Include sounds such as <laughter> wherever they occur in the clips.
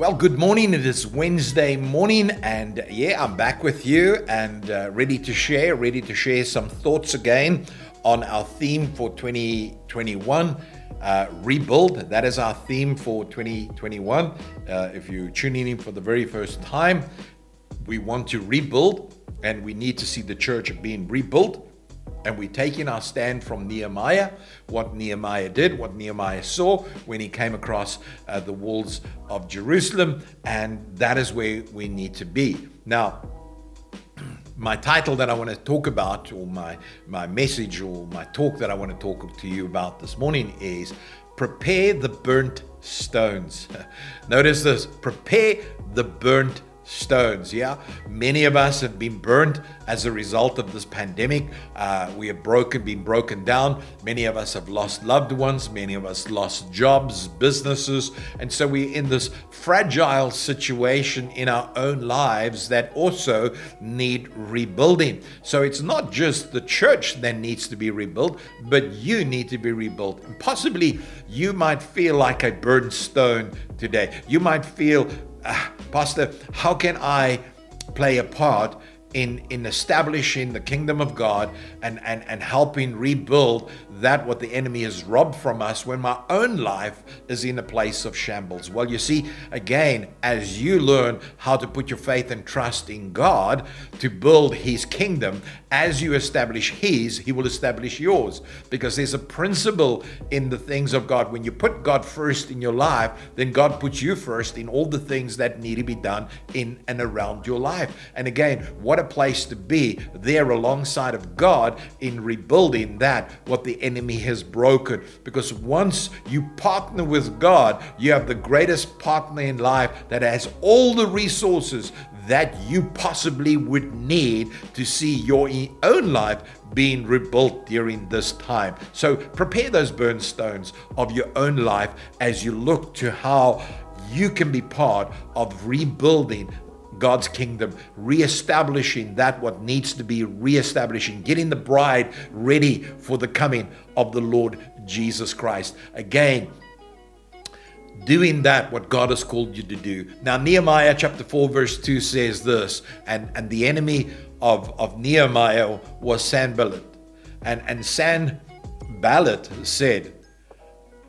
Well, good morning. It is Wednesday morning, and yeah, I'm back with you and uh, ready to share, ready to share some thoughts again on our theme for 2021 uh, rebuild. That is our theme for 2021. Uh, if you're tuning in for the very first time, we want to rebuild and we need to see the church being rebuilt. And we're taking our stand from Nehemiah, what Nehemiah did, what Nehemiah saw when he came across uh, the walls of Jerusalem, and that is where we need to be. Now, <clears throat> my title that I want to talk about, or my, my message, or my talk that I want to talk to you about this morning is Prepare the Burnt Stones. <laughs> Notice this prepare the burnt stones. Yeah, many of us have been burnt as a result of this pandemic. Uh, we have broken, been broken down. Many of us have lost loved ones. Many of us lost jobs, businesses, and so we're in this fragile situation in our own lives that also need rebuilding. So it's not just the church that needs to be rebuilt, but you need to be rebuilt. And possibly you might feel like a burnt stone today. You might feel uh, Pastor, how can I play a part in in establishing the kingdom of God and and and helping rebuild that what the enemy has robbed from us when my own life is in a place of shambles. Well, you see, again, as you learn how to put your faith and trust in God to build his kingdom, as you establish his, he will establish yours. Because there's a principle in the things of God. When you put God first in your life, then God puts you first in all the things that need to be done in and around your life. And again, what a place to be there alongside of God in rebuilding that what the enemy has broken. Because once you partner with God, you have the greatest partner in life that has all the resources that you possibly would need to see your own life being rebuilt during this time. So prepare those burn stones of your own life as you look to how you can be part of rebuilding God's kingdom, reestablishing that what needs to be reestablishing, getting the bride ready for the coming of the Lord Jesus Christ. Again, doing that what God has called you to do. Now Nehemiah chapter 4 verse 2 says this, and, and the enemy of, of Nehemiah was Sanballat. And, and Sanballat said,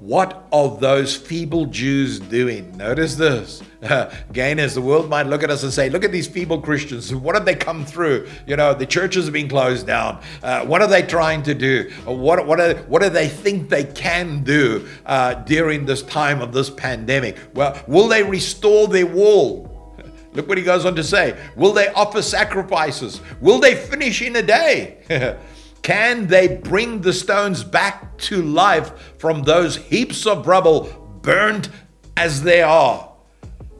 what are those feeble Jews doing? Notice this. <laughs> Again, as the world might look at us and say, look at these feeble Christians. What have they come through? You know, the churches have been closed down. Uh, what are they trying to do? What, what, are, what do they think they can do uh, during this time of this pandemic? Well, will they restore their wall? <laughs> Look what he goes on to say. Will they offer sacrifices? Will they finish in a day? <laughs> Can they bring the stones back to life from those heaps of rubble, burnt as they are?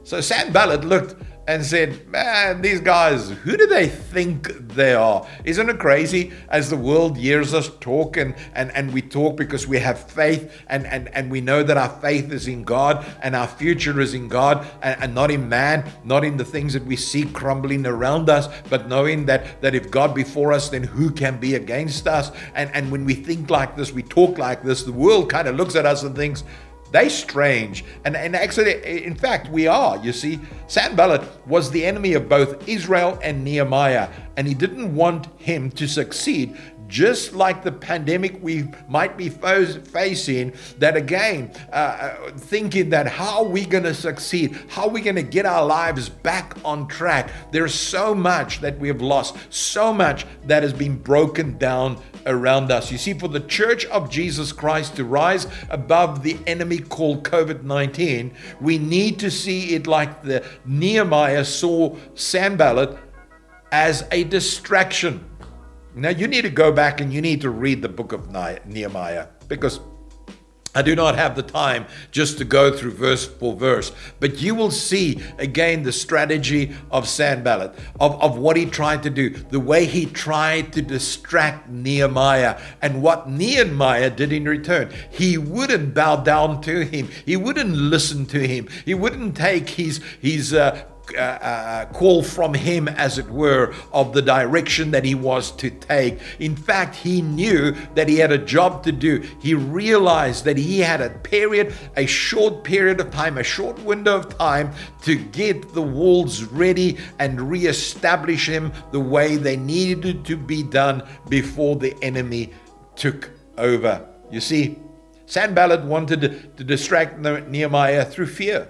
So Sanballat looked and said, Man, these guys, who do they think they are? Isn't it crazy as the world hears us talk and, and, and we talk because we have faith and, and, and we know that our faith is in God and our future is in God and, and not in man, not in the things that we see crumbling around us, but knowing that, that if God before us, then who can be against us? And, and when we think like this, we talk like this, the world kind of looks at us and thinks, they strange. And, and actually, in fact, we are. You see, Sanballat was the enemy of both Israel and Nehemiah, and he didn't want him to succeed just like the pandemic we might be facing, that again, uh, uh thinking that how are we going to succeed? How are we going to get our lives back on track? There's so much that we have lost, so much that has been broken down around us. You see, for the church of Jesus Christ to rise above the enemy called COVID 19, we need to see it like the Nehemiah saw Sanballat as a distraction. Now, you need to go back and you need to read the book of Nehemiah because I do not have the time just to go through verse for verse, but you will see again the strategy of Sanballat, of, of what he tried to do, the way he tried to distract Nehemiah, and what Nehemiah did in return. He wouldn't bow down to him, he wouldn't listen to him, he wouldn't take his, his uh, uh, uh, call from him, as it were, of the direction that he was to take. In fact, he knew that he had a job to do. He realized that he had a period, a short period of time, a short window of time to get the walls ready and reestablish them the way they needed to be done before the enemy took over. You see, Sanballat wanted to distract Nehemiah through fear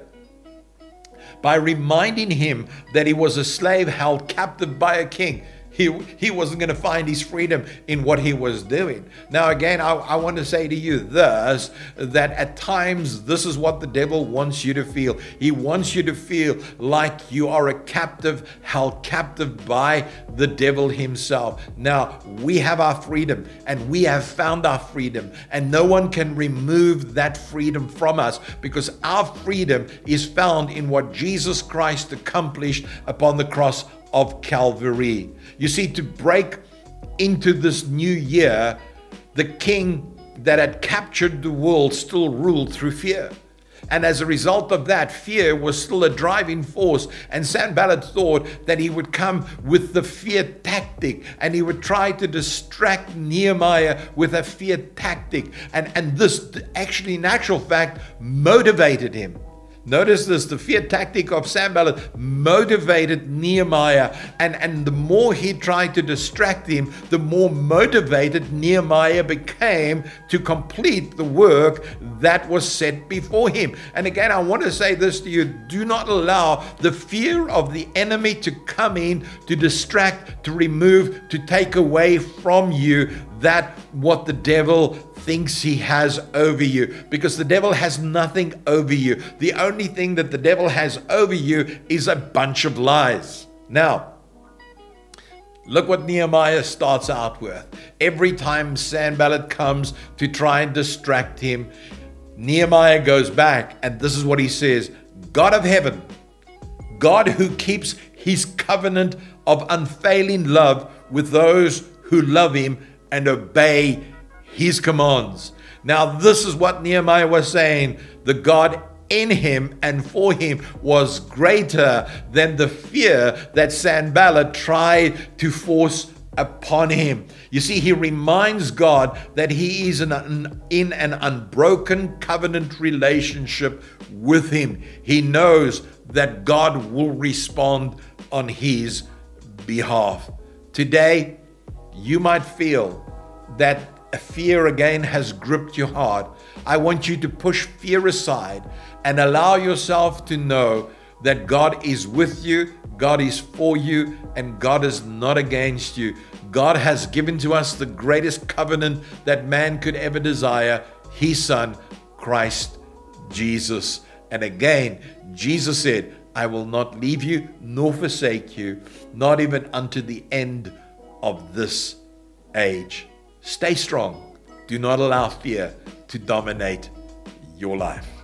by reminding him that he was a slave held captive by a king. He, he wasn't going to find his freedom in what he was doing. Now, again, I, I want to say to you this that at times this is what the devil wants you to feel. He wants you to feel like you are a captive, held captive by the devil himself. Now, we have our freedom and we have found our freedom, and no one can remove that freedom from us because our freedom is found in what Jesus Christ accomplished upon the cross of Calvary. You see, to break into this new year, the king that had captured the world still ruled through fear. And as a result of that, fear was still a driving force. And Sanballat thought that he would come with the fear tactic and he would try to distract Nehemiah with a fear tactic. And, and this actually, in actual fact, motivated him. Notice this the fear tactic of Sanballat motivated Nehemiah, and, and the more he tried to distract him, the more motivated Nehemiah became to complete the work that was set before him. And again, I want to say this to you do not allow the fear of the enemy to come in to distract, to remove, to take away from you that what the devil thinks he has over you because the devil has nothing over you. The only thing that the devil has over you is a bunch of lies. Now, look what Nehemiah starts out with. Every time Sanballat comes to try and distract him, Nehemiah goes back and this is what he says God of heaven, God who keeps his covenant of unfailing love with those who love him and obey his commands. Now, this is what Nehemiah was saying. The God in him and for him was greater than the fear that Sanballat tried to force upon him. You see, he reminds God that he is in an, in an unbroken covenant relationship with him. He knows that God will respond on his behalf. Today, you might feel that fear again has gripped your heart, I want you to push fear aside and allow yourself to know that God is with you, God is for you, and God is not against you. God has given to us the greatest covenant that man could ever desire His Son, Christ Jesus. And again, Jesus said, I will not leave you nor forsake you, not even unto the end of this age. Stay strong. Do not allow fear to dominate your life.